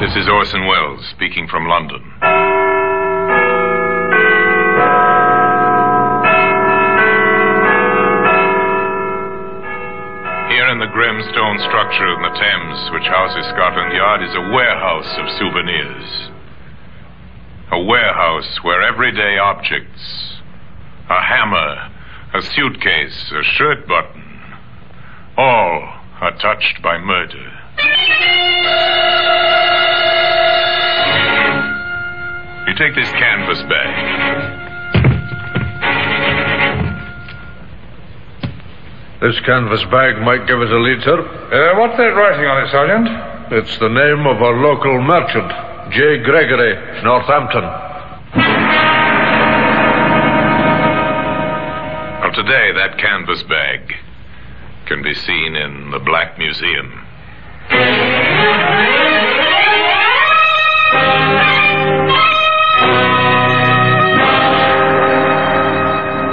This is Orson Welles speaking from London. Here in the grim stone structure in the Thames, which houses Scotland Yard, is a warehouse of souvenirs. A warehouse where everyday objects, a hammer, a suitcase, a shirt button, all are touched by murder. Take this canvas bag. This canvas bag might give us a lead, sir. Uh, what's that writing on it, Sergeant? It's the name of a local merchant, J. Gregory, Northampton. Well, today, that canvas bag can be seen in the Black Museum.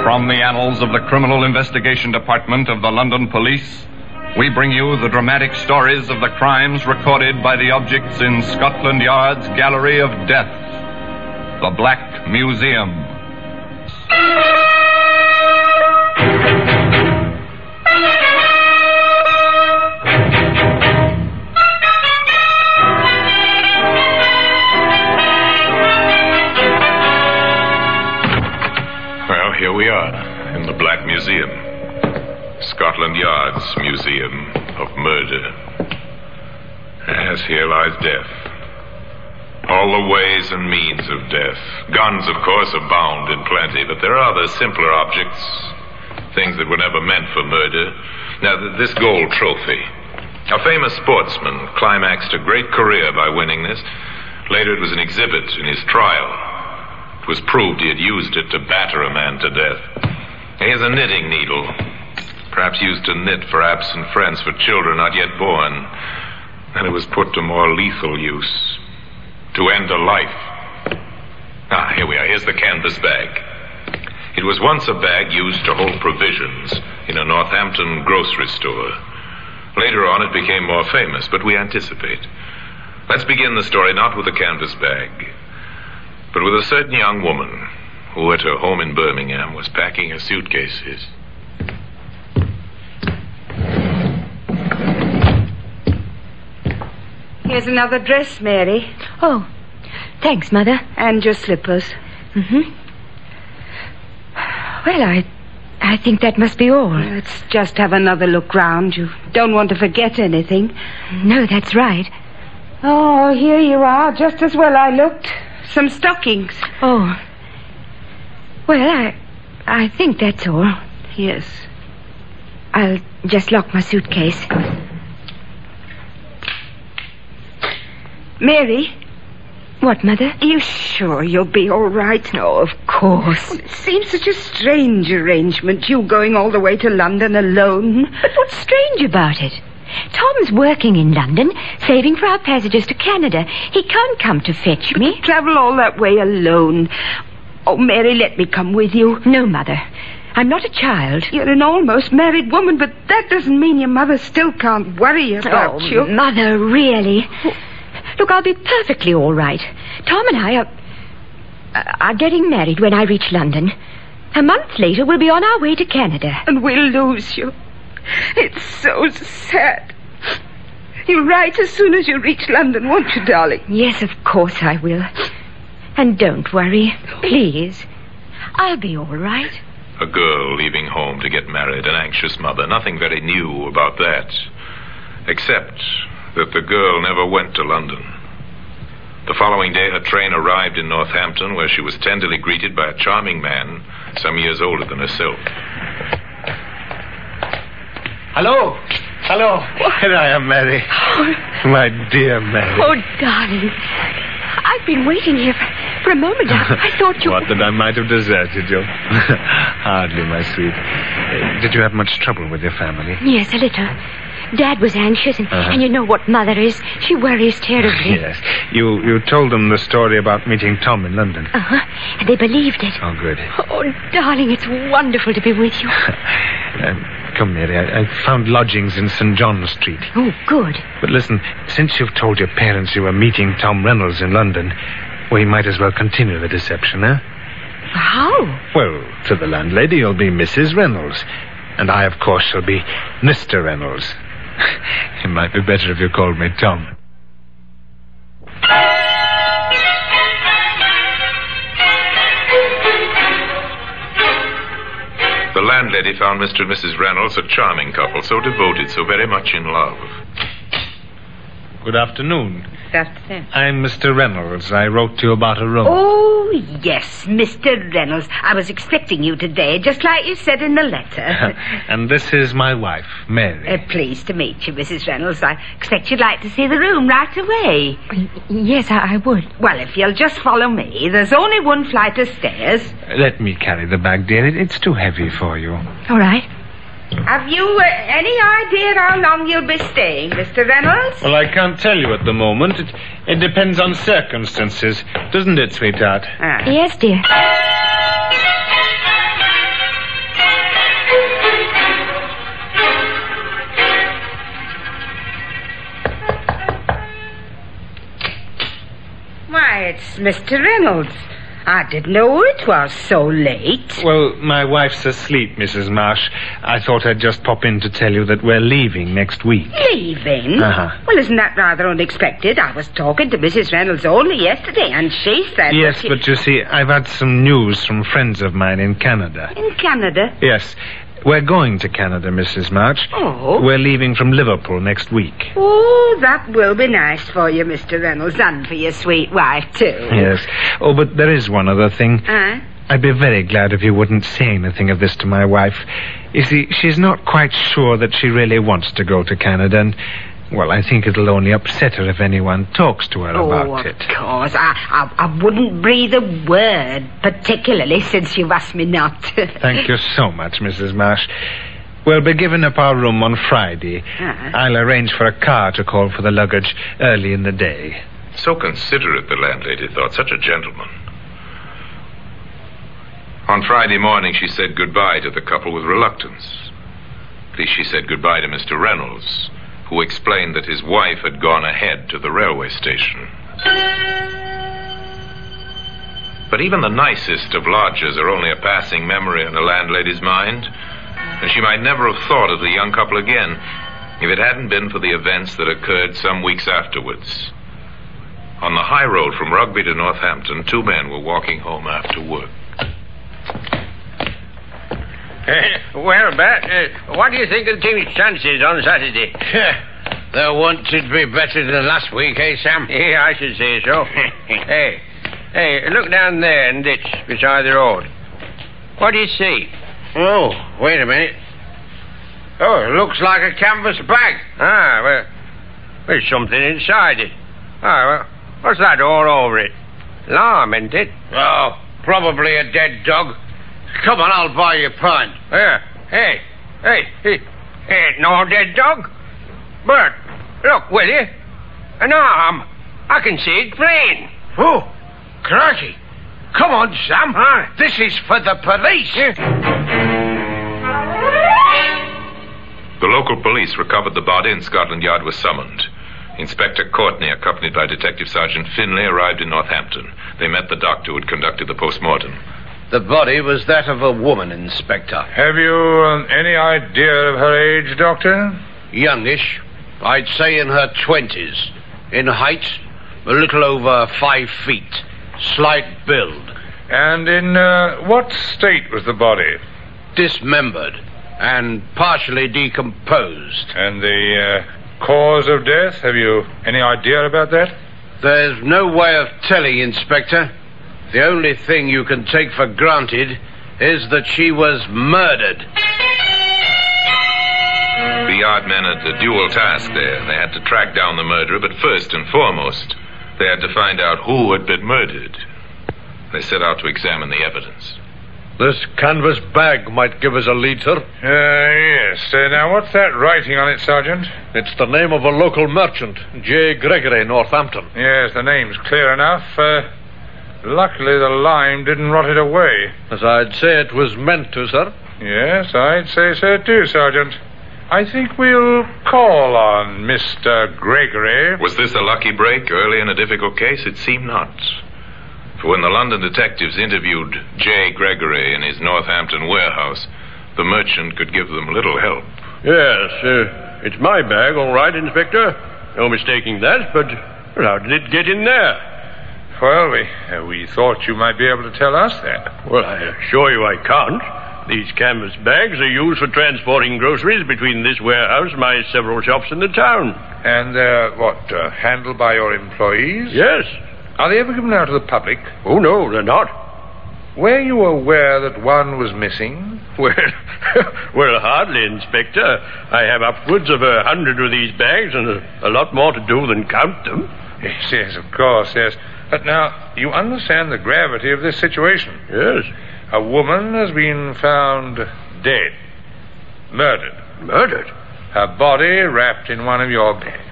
From the annals of the Criminal Investigation Department of the London Police, we bring you the dramatic stories of the crimes recorded by the objects in Scotland Yard's Gallery of Death, the Black Museum. Here we are in the Black Museum. Scotland Yard's Museum of Murder. As here lies death. All the ways and means of death. Guns, of course, abound in plenty, but there are other simpler objects, things that were never meant for murder. Now, this gold trophy. A famous sportsman climaxed a great career by winning this. Later, it was an exhibit in his trial. It was proved he had used it to batter a man to death. Here's a knitting needle, perhaps used to knit for absent friends for children not yet born. And it was put to more lethal use to end a life. Ah, here we are. Here's the canvas bag. It was once a bag used to hold provisions in a Northampton grocery store. Later on, it became more famous, but we anticipate. Let's begin the story not with a canvas bag, but with a certain young woman who, at her home in Birmingham, was packing her suitcases. Here's another dress, Mary. Oh, thanks, Mother. And your slippers. Mm-hmm. Well, I, I think that must be all. Let's just have another look round. You don't want to forget anything. No, that's right. Oh, here you are, just as well I looked. Some stockings. Oh. Well, I, I think that's all. Yes. I'll just lock my suitcase. Mary, What, Mother? are you sure you'll be all right? Oh, of course. Oh, it seems such a strange arrangement, you going all the way to London alone. But what's strange about it? Tom's working in London, saving for our passages to Canada. He can't come to fetch me. Travel all that way alone. Oh, Mary, let me come with you. No, Mother. I'm not a child. You're an almost married woman, but that doesn't mean your mother still can't worry about you. oh, you. Mother, really? Look, I'll be perfectly all right. Tom and I are, uh, are getting married when I reach London. A month later, we'll be on our way to Canada. And we'll lose you. It's so sad. You'll write as soon as you reach London, won't you, darling? Yes, of course I will. And don't worry, please. I'll be all right. A girl leaving home to get married, an anxious mother. Nothing very new about that. Except that the girl never went to London. The following day, her train arrived in Northampton, where she was tenderly greeted by a charming man some years older than herself. Hello. Hello. Here I am, Mary. My dear Mary. Oh, darling. I've been waiting here for, for a moment. I, I thought you. What, that I might have deserted you? Hardly, my sweet. Uh, did you have much trouble with your family? Yes, a little. Dad was anxious, and, Uh-huh. and you know what Mother is. She worries terribly. Yes. You you told them the story about meeting Tom in London. Uh huh. And they believed it. Oh, good. Oh, darling, it's wonderful to be with you. Um, Come, Mary, I, I found lodgings in St. John Street. Oh, good. But listen, since you've told your parents you were meeting Tom Reynolds in London, we might as well continue the deception, eh? How? Well, to the landlady, you'll be Mrs. Reynolds. And I, of course, shall be Mr. Reynolds. it might be better if you called me Tom. The landlady found Mr. and Mrs. Reynolds a charming couple, so devoted, so very much in love. Good afternoon. That's it. I'm Mr. Reynolds. I wrote to you about a room. Oh, yes, Mr. Reynolds. I was expecting you today, just like you said in the letter. and this is my wife, Mary. uh, pleased to meet you, Mrs. Reynolds. I expect you'd like to see the room right away. Yes, I, I would. Well, if you'll just follow me, there's only one flight of stairs. Let me carry the bag, dear. It, it's too heavy for you. All right. Have you uh, any idea how long you'll be staying, Mr. Reynolds? Well, I can't tell you at the moment. It, it depends on circumstances, doesn't it, sweetheart? Ah. Yes, dear. Why, it's Mr. Reynolds. I didn't know it was so late. Well, my wife's asleep, Mrs. Marsh. I thought I'd just pop in to tell you that we're leaving next week. Leaving? Uh-huh. Well, isn't that rather unexpected? I was talking to Mrs. Reynolds only yesterday, and she said... Yes, she- but you see, I've had some news from friends of mine in Canada. In Canada? Yes, we're going to Canada, Mrs. Marsh. Oh. We're leaving from Liverpool next week. Oh, that will be nice for you, Mr. Reynolds, and for your sweet wife, too. Yes. Oh, but there is one other thing. Huh? I'd be very glad if you wouldn't say anything of this to my wife. You see, she's not quite sure that she really wants to go to Canada, and, well, I think it'll only upset her if anyone talks to her Oh, about of it. course. I, I, I wouldn't breathe a word, particularly since you've asked me not to. Thank you so much, Mrs. Marsh. We'll be giving up our room on Friday. Uh-huh. I'll arrange for a car to call for the luggage early in the day. So considerate, the landlady thought. Such a gentleman. On Friday morning, she said goodbye to the couple with reluctance. At least she said goodbye to Mr. Reynolds, who explained that his wife had gone ahead to the railway station. But even the nicest of lodgers are only a passing memory in a landlady's mind, and she might never have thought of the young couple again if it hadn't been for the events that occurred some weeks afterwards. On the high road from Rugby to Northampton, two men were walking home after work. well, Bat, uh, what do you think of the team's chances on Saturday? They're wanted to be better than last week, eh, Sam? Yeah, I should say so. hey, hey, look down there in the ditch beside the road. What do you see? Oh, wait a minute. Oh, it looks like a canvas bag. Ah, well, there's something inside it. Ah, well, what's that all over it? Lime, isn't it? Oh, probably a dead dog. Come on, I'll buy you a pint. Yeah. Hey, hey, hey, ain't no dead dog. Bert, look, will you? An arm. I can see it plain. Oh, crikey. Come on, Sam. This is for the police. The local police recovered the body and Scotland Yard was summoned. Inspector Courtney, accompanied by Detective Sergeant Finlay, arrived in Northampton. They met the doctor who had conducted the post-mortem. The body was that of a woman, Inspector. Have you um, any idea of her age, Doctor? Youngish. I'd say in her twenties. In height, a little over five feet. Slight build. And in uh, what state was the body? Dismembered. And partially decomposed. And the uh, cause of death? Have you any idea about that? There's no way of telling, Inspector. The only thing you can take for granted is that she was murdered. The yard men had a dual task there. They had to track down the murderer, but first and foremost, they had to find out who had been murdered. They set out to examine the evidence. This canvas bag might give us a lead, sir. Uh, yes. Uh, now, what's that writing on it, Sergeant? It's the name of a local merchant, J. Gregory, Northampton. Yes, the name's clear enough. Uh, luckily, the lime didn't rot it away. As I'd say it was meant to, sir. Yes, I'd say so too, Sergeant. I think we'll call on Mr. Gregory. Was this a lucky break early in a difficult case? It seemed not. For when the London detectives interviewed J. Gregory in his Northampton warehouse, the merchant could give them little help. Yes, uh, it's my bag, all right, Inspector. No mistaking that, but well, how did it get in there? Well, we, uh, we thought you might be able to tell us that. Well, I assure you I can't. These canvas bags are used for transporting groceries between this warehouse and my several shops in the town. And they're, what, uh, handled by your employees? Yes. Are they ever given out to the public? Oh, no, they're not. Were you aware that one was missing? Well, well, hardly, Inspector. I have upwards of a hundred of these bags and a, a lot more to do than count them. Yes, yes, of course, yes. But now, you understand the gravity of this situation. Yes. A woman has been found dead, murdered. Murdered? Her body wrapped in one of your bags.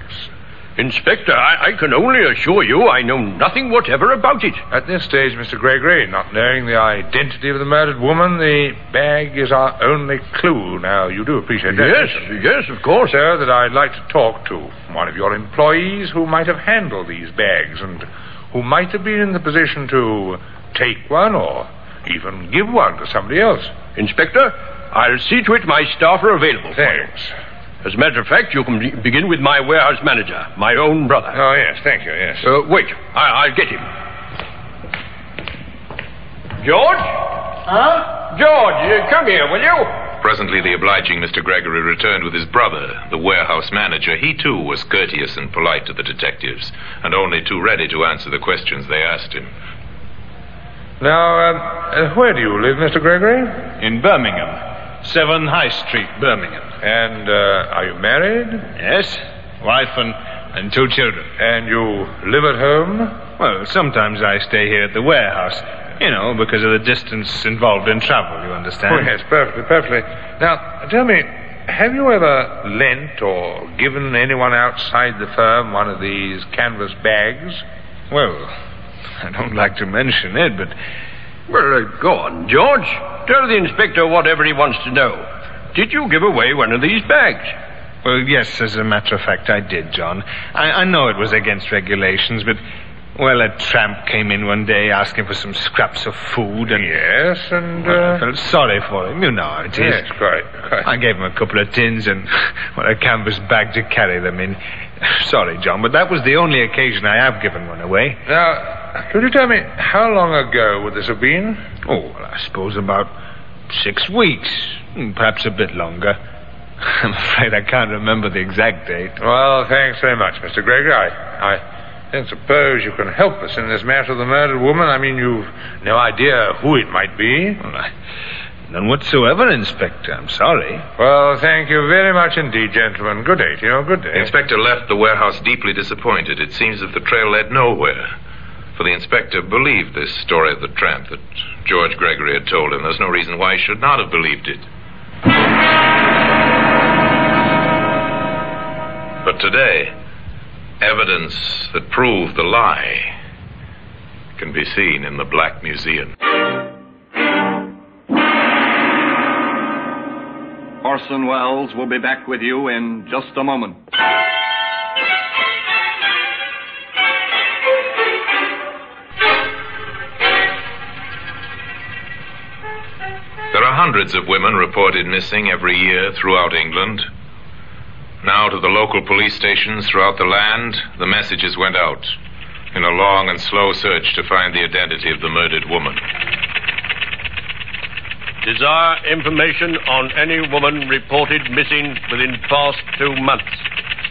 Inspector, I, I can only assure you I know nothing whatever about it. At this stage, Mr. Gregory, not knowing the identity of the murdered woman, the bag is our only clue. Now, you do appreciate that? Yes, yes, of course. Sir, that I'd like to talk to one of your employees who might have handled these bags and who might have been in the position to take one or even give one to somebody else. Inspector, I'll see to it my staff are available for you. Thanks. As a matter of fact, you can be- begin with my warehouse manager, my own brother. Oh, yes, thank you, yes. Uh, wait, I- I'll get him. George? Huh? George, uh, come here, will you? Presently, the obliging Mr. Gregory returned with his brother, the warehouse manager. He, too, was courteous and polite to the detectives, and only too ready to answer the questions they asked him. Now, um, uh, where do you live, Mr. Gregory? In Birmingham. 7 High Street, Birmingham. And uh, are you married? Yes? Wife and, and two children. And you live at home? Well, sometimes I stay here at the warehouse. You know, because of the distance involved in travel, you understand? Oh, yes, perfectly, perfectly. Now, tell me, have you ever lent or given anyone outside the firm one of these canvas bags? Well, I don't like to mention it, but Well, uh, go on, George. Tell the inspector whatever he wants to know. Did you give away one of these bags? Well, yes, as a matter of fact, I did, John. I, I know it was against regulations, but, well, a tramp came in one day asking for some scraps of food, and. Yes, and. Well, I Uh, felt sorry for him. You know how it is. yes, quite, quite. I gave him a couple of tins and, well, a canvas bag to carry them in. Sorry, John, but that was the only occasion I have given one away. Now, could you tell me how long ago would this have been? Oh, well, I suppose about six weeks, mm, perhaps a bit longer. I'm afraid I can't remember the exact date. Well, thanks very much, Mr. Gregory. I, I don't suppose you can help us in this matter of the murdered woman. I mean, you've no idea who it might be. Well, none whatsoever, Inspector. I'm sorry. Well, thank you very much indeed, gentlemen. Good day to you. Good day. The inspector left the warehouse deeply disappointed. It seems that the trail led nowhere. For the inspector believed this story of the tramp that George Gregory had told him. There's no reason why he should not have believed it. But today, evidence that proved the lie can be seen in the Black Museum. Orson Welles will be back with you in just a moment. There are hundreds of women reported missing every year throughout England. Now, to the local police stations throughout the land, the messages went out in a long and slow search to find the identity of the murdered woman. Desire information on any woman reported missing within past two months.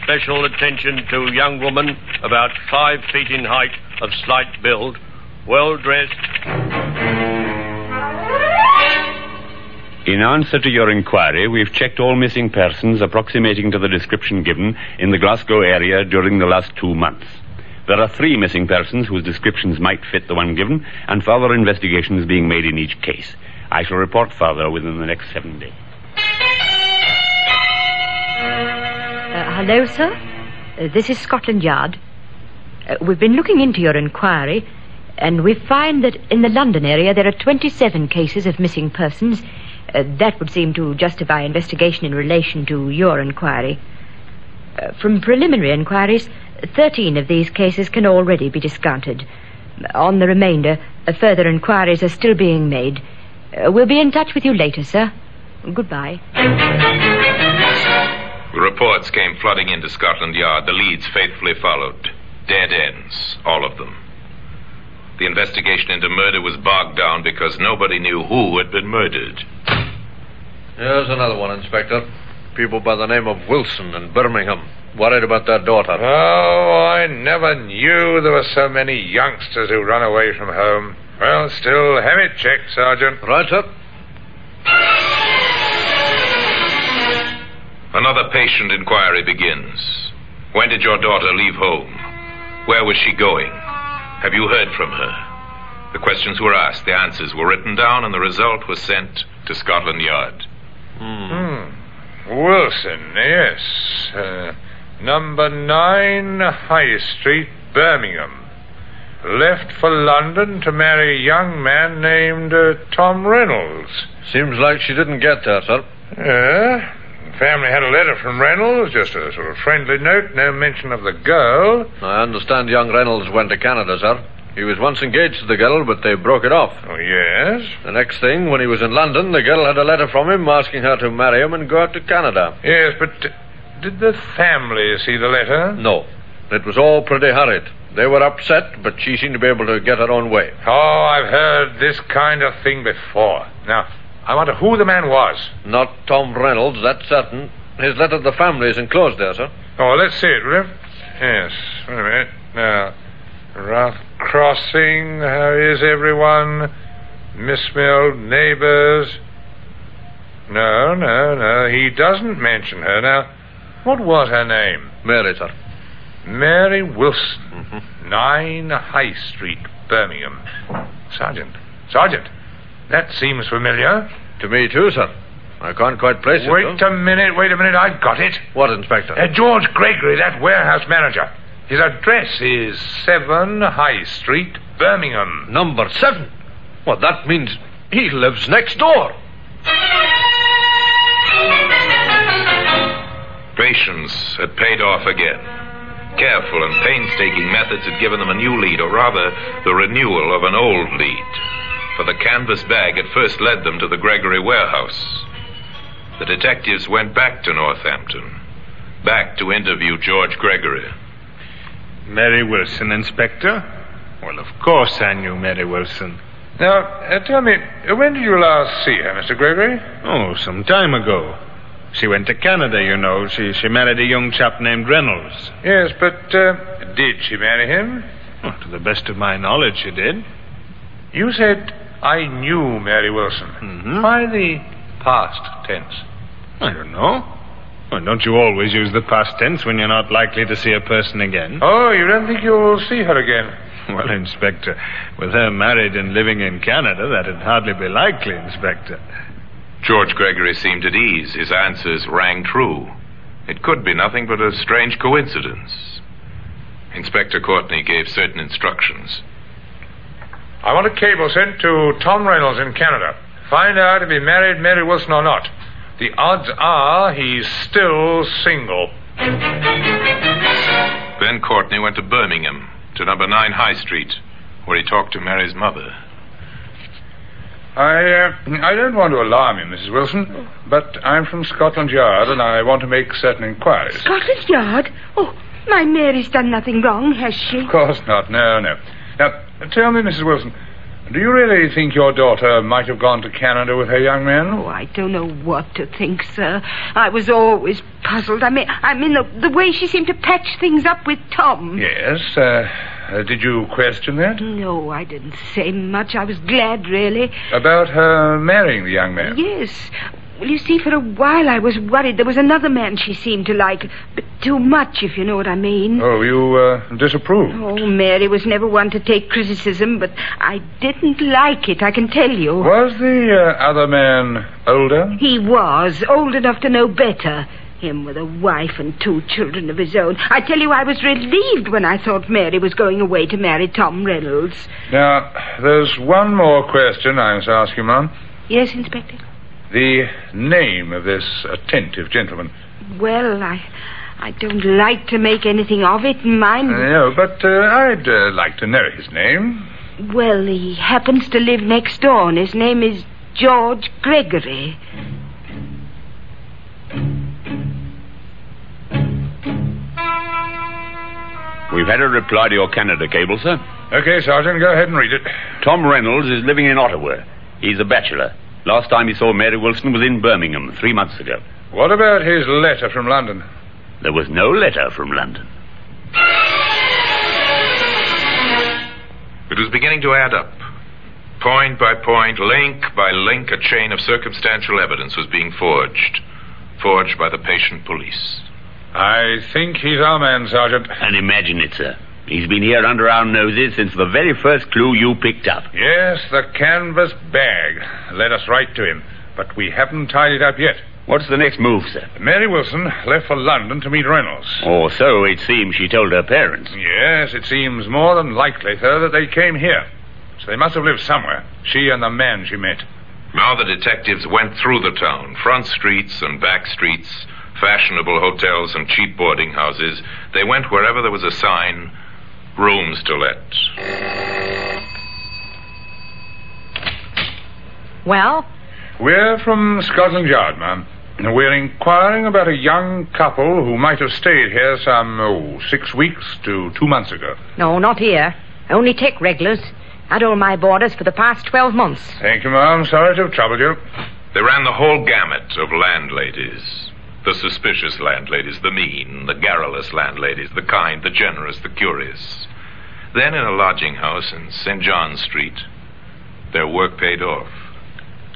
Special attention to young woman about five feet in height, of slight build, well dressed. In answer to your inquiry, we've checked all missing persons approximating to the description given in the Glasgow area during the last two months. There are three missing persons whose descriptions might fit the one given, and further investigation is being made in each case. I shall report further within the next seven days. Uh, hello, sir. Uh, this is Scotland Yard. Uh, we've been looking into your inquiry, and we find that in the London area there are 27 cases of missing persons, uh, that would seem to justify investigation in relation to your inquiry. Uh, from preliminary inquiries, 13 of these cases can already be discounted. On the remainder, uh, further inquiries are still being made. Uh, we'll be in touch with you later, sir. Goodbye. The reports came flooding into Scotland Yard. The leads faithfully followed. Dead ends, all of them. The investigation into murder was bogged down because nobody knew who had been murdered. Here's another one, Inspector. People by the name of Wilson in Birmingham. Worried about their daughter. Oh, I never knew there were so many youngsters who run away from home. Well, still, have it checked, Sergeant. Right, sir. Another patient inquiry begins. When did your daughter leave home? Where was she going? Have you heard from her? The questions were asked, the answers were written down, and the result was sent to Scotland Yard. Hmm. Wilson, yes. Uh, number 9 High Street, Birmingham. Left for London to marry a young man named uh, Tom Reynolds. Seems like she didn't get there, sir. Yeah. Family had a letter from Reynolds, just a sort of friendly note, no mention of the girl. I understand young Reynolds went to Canada, sir. He was once engaged to the girl, but they broke it off. Oh, yes? The next thing, when he was in London, the girl had a letter from him asking her to marry him and go out to Canada. Yes, but did the family see the letter? No. It was all pretty hurried. They were upset, but she seemed to be able to get her own way. Oh, I've heard this kind of thing before. Now, I wonder who the man was. Not Tom Reynolds, that's certain. His letter to the family is enclosed there, sir. Oh, let's see it, will you? Yes. Wait a minute. Now, Rough Crossing, how is everyone? Miss Mill, neighbors. No, no, no. He doesn't mention her. Now, what was her name? Mary, sir. Mary Wilson, 9 High Street, Birmingham. Sergeant. Sergeant. That seems familiar. To me, too, sir. I can't quite place it. Wait a minute, wait a minute. I've got it. What, Inspector? Uh, George Gregory, that warehouse manager. His address is 7 High Street, Birmingham. Number seven. Well, that means he lives next door. Patience had paid off again. Careful and painstaking methods had given them a new lead, or rather, the renewal of an old lead. For the canvas bag had first led them to the Gregory warehouse. The detectives went back to Northampton, back to interview George Gregory. Mary Wilson, Inspector? Well, of course I knew Mary Wilson. Now, uh, tell me, when did you last see her, Mr. Gregory? Oh, some time ago. She went to Canada, you know. She, she married a young chap named Reynolds. Yes, but uh, did she marry him? Well, to the best of my knowledge, she did. You said, I knew Mary Wilson. Mm-hmm. Why the past tense? I don't know. Well, don't you always use the past tense when you're not likely to see a person again? Oh, you don't think you'll see her again? Well, Inspector, with her married and living in Canada, that'd hardly be likely, Inspector. George Gregory seemed at ease. His answers rang true. It could be nothing but a strange coincidence. Inspector Courtney gave certain instructions. I want a cable sent to Tom Reynolds in Canada. Find out if he married Mary Wilson or not. The odds are he's still single. Then Courtney went to Birmingham, to number 9 High Street, where he talked to Mary's mother. I, uh, I don't want to alarm you, Mrs. Wilson, but I'm from Scotland Yard and I want to make certain inquiries. Scotland Yard? Oh, my Mary's done nothing wrong, has she? Of course not. No, no. Now, tell me, Mrs. Wilson, do you really think your daughter might have gone to Canada with her young man? Oh, I don't know what to think, sir. I was always puzzled. I mean, I mean the, the way she seemed to patch things up with Tom. Yes. Uh, uh, did you question that? No, I didn't say much. I was glad, really. About her marrying the young man? Yes. Well, you see, for a while I was worried there was another man she seemed to like, but too much, if you know what I mean. Oh, you uh, disapprove? Oh, Mary was never one to take criticism, but I didn't like it, I can tell you. Was the uh, other man older? He was, old enough to know better. Him with a wife and two children of his own. I tell you, I was relieved when I thought Mary was going away to marry Tom Reynolds. Now, there's one more question I must ask you, Mum. Yes, Inspector? The name of this attentive gentleman? Well, I, I don't like to make anything of it, mind. Uh, no, but uh, I'd uh, like to know his name. Well, he happens to live next door, and his name is George Gregory. We've had a reply to your Canada cable, sir. Okay, Sergeant, go ahead and read it. Tom Reynolds is living in Ottawa. He's a bachelor. Last time he saw Mary Wilson was in Birmingham three months ago. What about his letter from London? There was no letter from London. It was beginning to add up. Point by point, link by link, a chain of circumstantial evidence was being forged. Forged by the patient police. I think he's our man, Sergeant. And imagine it, sir. He's been here under our noses since the very first clue you picked up. Yes, the canvas bag led us right to him, but we haven't tied it up yet. What's the next move, sir? Mary Wilson left for London to meet Reynolds. Or so it seems she told her parents. Yes, it seems more than likely, sir, that they came here. So they must have lived somewhere, she and the man she met. Now the detectives went through the town, front streets and back streets, fashionable hotels and cheap boarding houses. They went wherever there was a sign, rooms to let. Well, We're from Scotland Yard, ma'am. We're inquiring about a young couple who might have stayed here some, oh, six weeks to two months ago. no, not here. Only take regulars. Had all my boarders for the past 12 months. Thank you, ma'am. Sorry to have troubled you. They ran the whole gamut of landladies. The suspicious landladies, the mean, the garrulous landladies, the kind, the generous, the curious. Then in a lodging house in St. John's Street, their work paid off.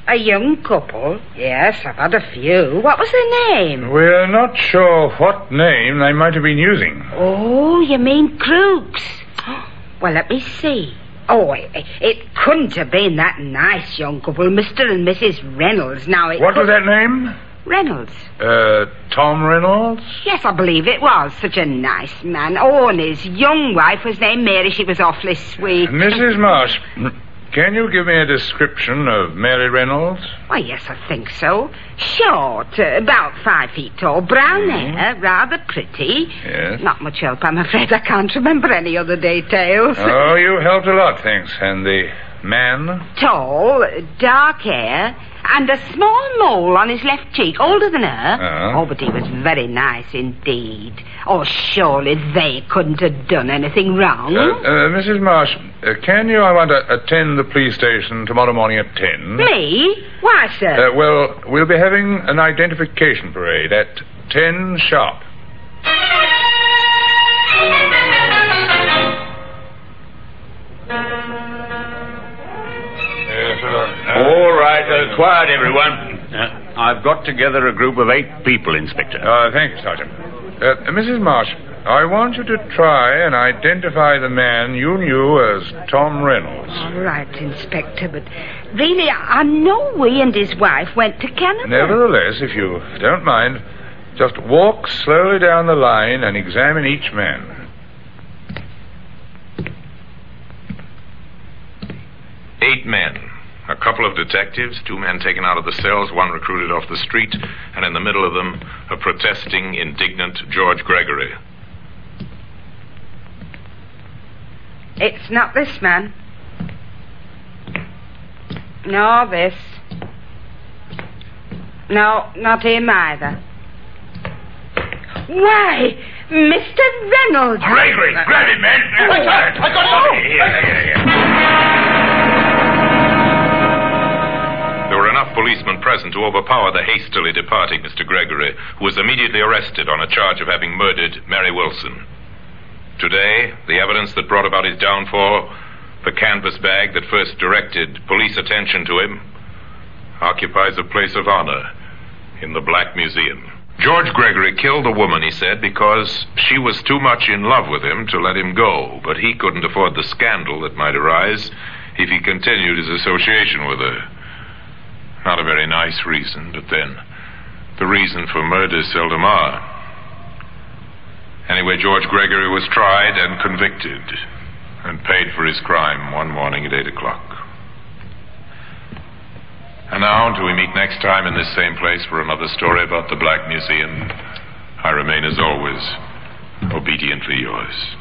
A young couple? Yes, I've had a few. What was their name? We're not sure what name they might have been using. Oh, you mean Crooks? Well, let me see. Oh, it, it couldn't have been that nice young couple, Mr. and Mrs. Reynolds. Now, it What was could- that name? Reynolds. Uh, Tom Reynolds? Yes, I believe it was. Such a nice man. Oh, and his young wife was named Mary. She was awfully sweet. Mrs. Marsh, can you give me a description of Mary Reynolds? Why, yes, I think so. Short, uh, about five feet tall, brown hair, rather pretty. Yes. Not much help, I'm afraid. I can't remember any other details. Oh, you helped a lot, thanks. And the man? Tall, dark hair, and a small mole on his left cheek, older than her. Uh-huh. Oh, but he was very nice indeed. Oh, surely they couldn't have done anything wrong. Uh, uh, Mrs. Marsh, uh, can you, I want to attend the police station tomorrow morning at 10? Me? Why, sir? Uh, well, we'll be having an identification parade at 10 sharp. All right, uh, quiet, everyone. Uh, I've got together a group of eight people, Inspector. Uh, thank you, Sergeant. Uh, Mrs. Marsh, I want you to try and identify the man you knew as Tom Reynolds. All right, Inspector, but really, I know we and his wife went to Canada. Nevertheless, if you don't mind, just walk slowly down the line and examine each man. Eight men. A couple of detectives, two men taken out of the cells, one recruited off the street, and in the middle of them, a protesting, indignant George Gregory. It's not this man. Nor this. No, not him either. Why, Mr. Reynolds. Gregory, grab him, man! I got it, I got it. Policemen present to overpower the hastily departing Mr. Gregory, who was immediately arrested on a charge of having murdered Mary Wilson. Today, the evidence that brought about his downfall, the canvas bag that first directed police attention to him, occupies a place of honor in the Black Museum. George Gregory killed the woman, he said, because she was too much in love with him to let him go, but he couldn't afford the scandal that might arise if he continued his association with her. Not a very nice reason, but then, the reason for murder seldom are. Anyway, George Gregory was tried and convicted and paid for his crime one morning at 8 o'clock. And now, until we meet next time in this same place for another story about the Black Museum, I remain as always obediently yours.